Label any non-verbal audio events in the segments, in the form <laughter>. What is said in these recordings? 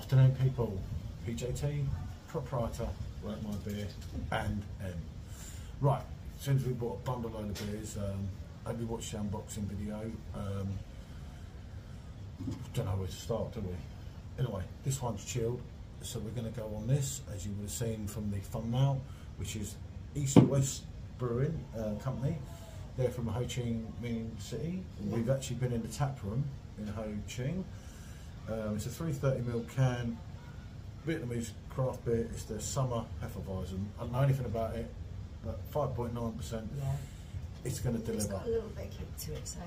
Afternoon, people. PJT, proprietor, Rate My Beer, and M. Right, since we bought a bundle load of beers, um, hope you watched the unboxing video. Um, don't know where to start, do we? Anyway, this one's chilled, so we're going to go on this, as you would have seen from the thumbnail, which is East West Brewing uh, Company. They're from Ho Chi Minh City. We've actually been in the tap room in Ho Chi. Um, it's a 330ml can, Vietnamese craft beer. It's the Summer Hefeweizen. I don't know anything about it, but 5.9%. Yeah. It's going to It's deliver. got a little bit of kick to it, so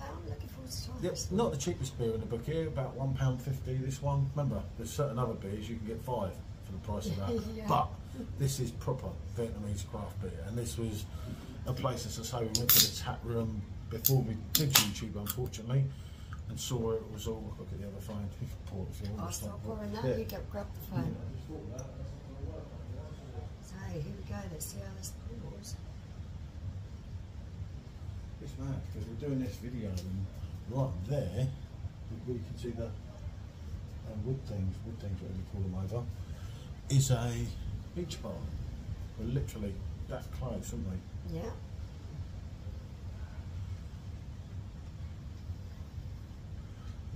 I'm looking forward to trying Yep, this. not the cheapest beer in the book here, about £1.50 this one. Remember, there's certain other beers you can get five for the price of that. <laughs> Yeah. But this is proper Vietnamese craft beer. And this was a place, as I say, we went to the tap room before we did YouTube, unfortunately, and saw it was all, look at the other phone, you can pour if you want. I'll it's start pouring that, Yeah. you go grab the phone. So here we go, let's see how this pours. It's mad because we're doing this video and right there, we, we can see the um, wood things, wood things, whatever you call them over, is a beach bar. We're literally that close, aren't we? Yeah.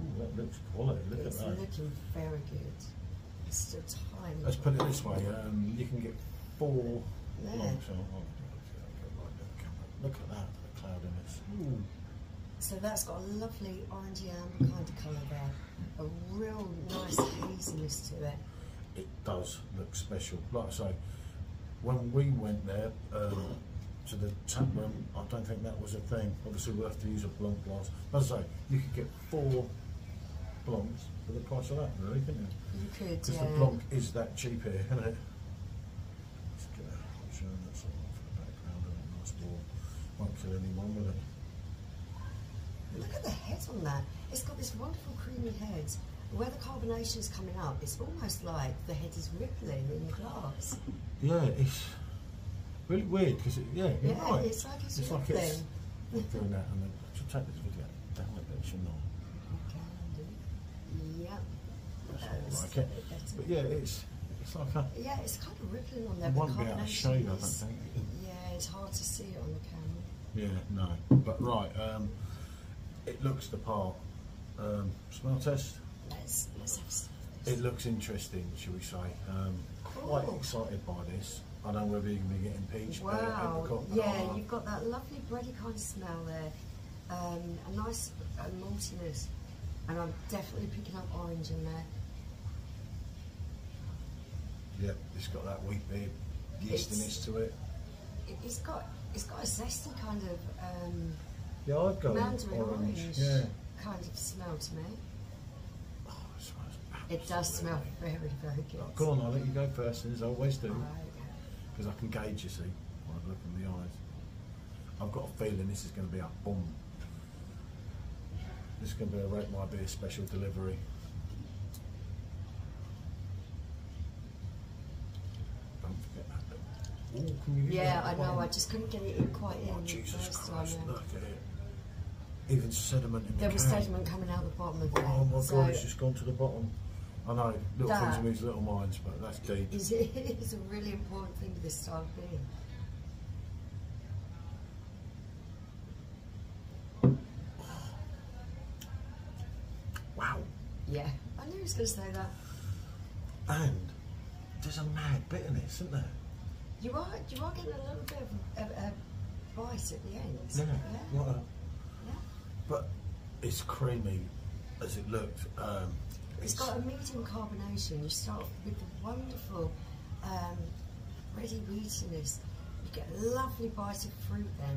Ooh, that looks quality. Look It's at that. looking very good. It's still tiny. Let's put it this way: um, you can get four Yeah. blancs. Oh, oh, Look at that, the cloudiness. Ooh. So that's got a lovely orangey amber kind of colour there. A real nice haziness to it. it does look special. Like I say, when we went there um, to the tap room, I don't think that was a thing. Obviously, we'll have to use a Blanc glass. As I say, you could get four blancs for the price of that, really, couldn't you? You could, Because yeah. the blanc is that cheap here, isn't it? Let's get a and that's all for the background and a nice wall. Won't kill anyone, will it? Look at the head on that. It's got this wonderful creamy head. Where the carbonation is coming up, it's almost like the head is rippling in the glass. Yeah, it's really weird because it, yeah, you're yeah, right. it's like it's, It's like it's I'm doing that and then I should take this video down a bit, shouldn't I? Yep. That's That's like it. a bit better. But yeah, it's it's like a Yeah, it's kind of rippling on there. it won't be out of shade, I don't think. Yeah, it's hard to see it on the camera. Yeah, no. But right, um, it looks the part. Um, smell test. Let's let's have some. It looks interesting, shall we say? Um, quite excited by this. I don't know whether you're going to be getting peach, pear, Wow. apricot. Yeah, banana. you've got that lovely bready kind of smell there. Um, a nice uh, maltiness. And I'm definitely picking up orange in there. Yep, it's got that wheat beer yeastiness to it. It, it's got it's got a zesty kind of um, Yeah, I'd go mandarin orange. orange, Yeah. kind of smell to me. Oh, it It does smell very, very good. Oh, go on, I'll let you go first, as I always do, Right. because I can gauge, you see, when I look in the eyes. I've got a feeling this is going to be a boom. This is going to be a Rate My Beer special delivery. Don't forget that bit. Ooh, can you Yeah, I know. bottom? I just couldn't get it in quite in Oh, the Jesus time. Christ, yeah. look at it. Even sediment in There the was can. sediment coming out the bottom of oh, there. Oh my so God, it's just gone to the bottom. I know, little things moves little minds, but that's deep. is <laughs> it is a really important thing with this style of beer. Wow. Yeah, I knew he was going to say that. And there's a mad bitterness, isn't there? You are you are getting a little bit of a, a bite at the end. Yeah. yeah. What a- yeah. but it's creamy as it looked. Um, It's got a medium carbonation. You start with the wonderful um, ready wheatiness. You get a lovely bite of fruit then.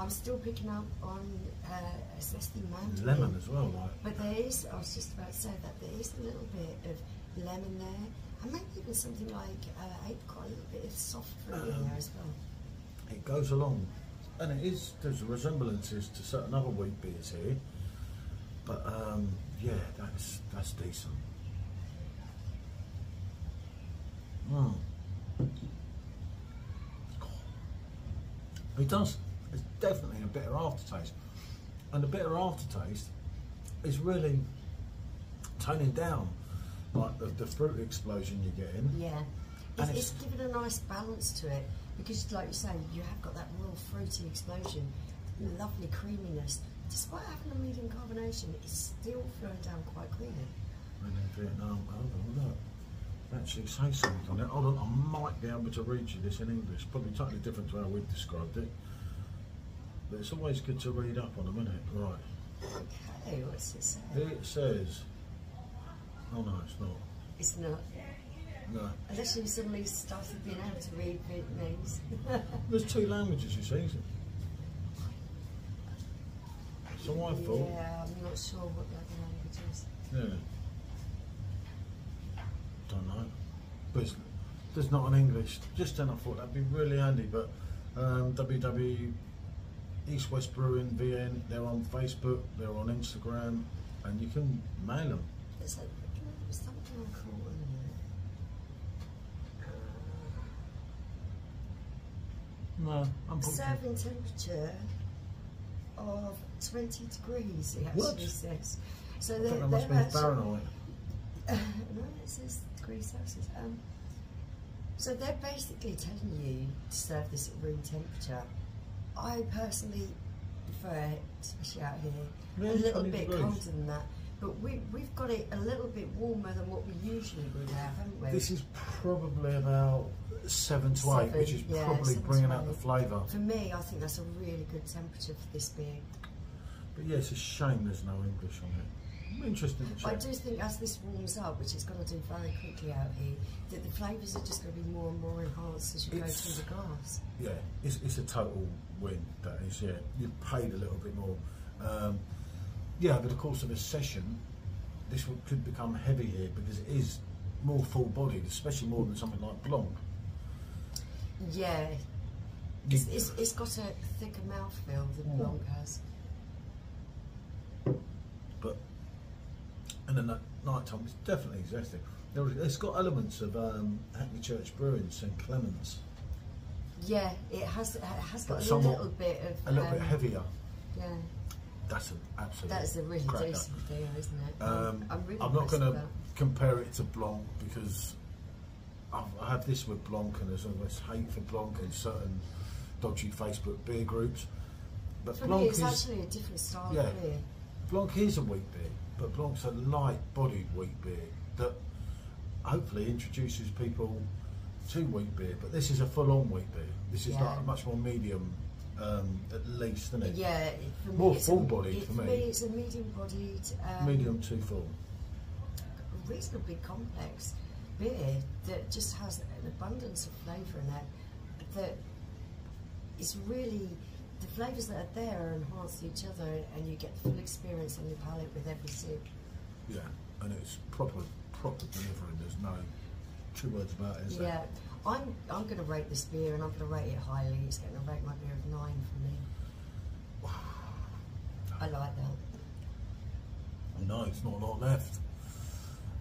I'm still picking up on uh, a zesty mandarin. lemon as well, like. But there is, I was just about to say that there is a little bit of lemon there. And maybe even something like uh, apricot, a little bit of soft fruit in Um, there as well. It goes along, and it is. There's resemblances to certain other wheat beers here, but um, yeah, that's that's decent. Mm. It does. It's definitely a bitter aftertaste, and the bitter aftertaste is really toning down like the, the fruit explosion you're getting. Yeah. It's, it's it's- given a nice balance to it because, like you say, you have got that real fruity explosion, lovely creaminess. Despite having a medium carbonation, it's still flowing down quite cleanly. And in Vietnam, hold on, look. Actually say something on it. Hold on, I might be able to read you this in English. Probably totally different to how we've described it. But it's always good to read up on them, isn't it? Right. Okay, what's it say? It says. Oh no, it's not. It's not. No. Unless you suddenly started being able to read Vietnamese. <laughs> There's two languages, you see. So I thought. Yeah, I'm not sure what the other language is. Yeah. Don't know. But it's, there's not an English. Just then I thought that'd be really handy. But um, WW East West Brewing VN, they're on Facebook, they're on Instagram, and you can mail them. There's a, something cool in No, I'm. Serving temperature of 20 degrees, it What? actually says. So I they're, think that must they're be actually, Fahrenheit. <laughs> no, it says degrees Celsius. Um, so they're basically telling you to serve this at room temperature. I personally prefer it, especially out here, Yeah, a little 20 bit degrees. colder than that. But we, we've got it a little bit warmer than what we usually would have, haven't we? This is probably about seven to eight, Seven, which is yeah, probably bringing out the flavour. For me, I think that's a really good temperature for this beer. But yeah, it's a shame there's no English on it. I'm I do think as this warms up, which it's going to do very quickly out here, that the flavours are just going to be more and more enhanced as you It's- go through the glass. Yeah, it's, it's a total win. That is, yeah. You've paid a little bit more. Um, yeah, over the course of a session, this would, could become heavy here because it is more full-bodied, especially more than something like Blanc. Yeah, it's, it's, it's got a thicker mouthfeel than Mm. Blanc has. but and then at night time, it's definitely zesty. There was, it's got elements of um, Hackney Church Brewing, St Clements, Yeah, it has it has got But a little bit of a little bit um, heavier. Yeah, That's an absolute. that's a really cracker. decent beer, isn't it? Um, I'm really I'm not going to compare it to Blanc because I've, I have this with Blanc and there's always hate for Blanc in certain dodgy Facebook beer groups. But Blanc it's is actually a different style Yeah. of beer. Blanc is a wheat beer, but Blanc's a light-bodied wheat beer that hopefully introduces people to wheat beer. But this is a full-on wheat beer. This is Yeah. like a much more medium, um, at least, isn't it? Yeah, for me, More full-bodied for For me. me, it's a medium-bodied, um, Medium to full. reasonably complex beer that just has an abundance of flavour in it. That is really the flavours that are there enhance each other, and you get the full experience on your palate with every sip. Yeah, and it's proper, proper delivery. There's no two words about it. Is there? Yeah, I'm I'm going to rate this beer, and I'm going to rate it highly. It's going to rate my beer of nine for me. I like that. No, it's not a lot left.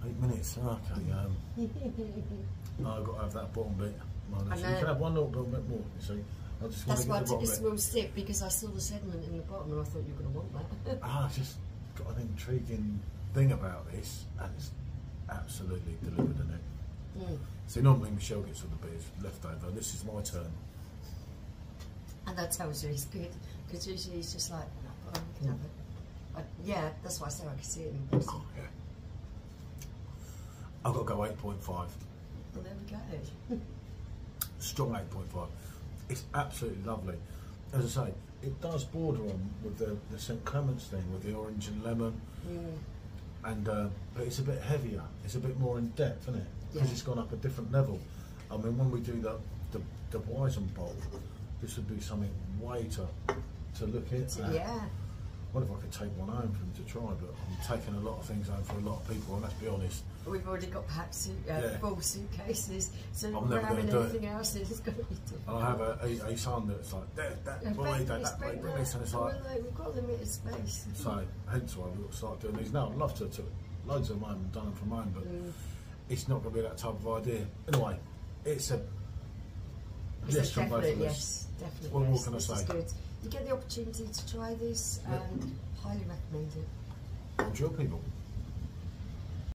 Eight minutes. Okay. Um, <laughs> I've got to have that bottom bit. So you can have one little bit more. You see, I just That's why I took a small sip because I saw the sediment in the bottom, and I thought you were going to want that. <laughs> Ah, I've just got an intriguing thing about this, and it's absolutely delivered in it. Mm. See, normally Michelle gets all the beers left over. This is my turn. And that tells you he's good, because usually he's just like, oh, you can have it. I, yeah, that's why I say I can see it in person. Oh, yeah. I've got to go 8.5. Well, there we go. <laughs> strong 8.5. It's absolutely lovely. As I say, it does border on with the, the St Clements thing, with the orange and lemon, Mm. and uh, but it's a bit heavier. It's a bit more in depth, isn't it? Because Yeah. it's gone up a different level. I mean, when we do the the, the Weizen bowl, this would be something way to to look at. Yeah, What if I could take one home for them to try? But I'm taking a lot of things home for a lot of people, and let's be honest, we've already got packed suit, uh, Yeah. full suitcases, so I'm never having do it. else, it's got to be different. and I have a, a, a son that's like, that, that, Yeah, boy, that, that, bring boy, bring this, and it's like, we've got limited space. So hence why we've got to start doing these now. I'd love to, to loads of mine and done them from home, but Mm. it's not going to be that type of idea. Anyway, it's a It's yes a from both definite of us. yes, definitely What more yes. can I is say? You get the opportunity to try this, and highly recommend it. Enjoy people.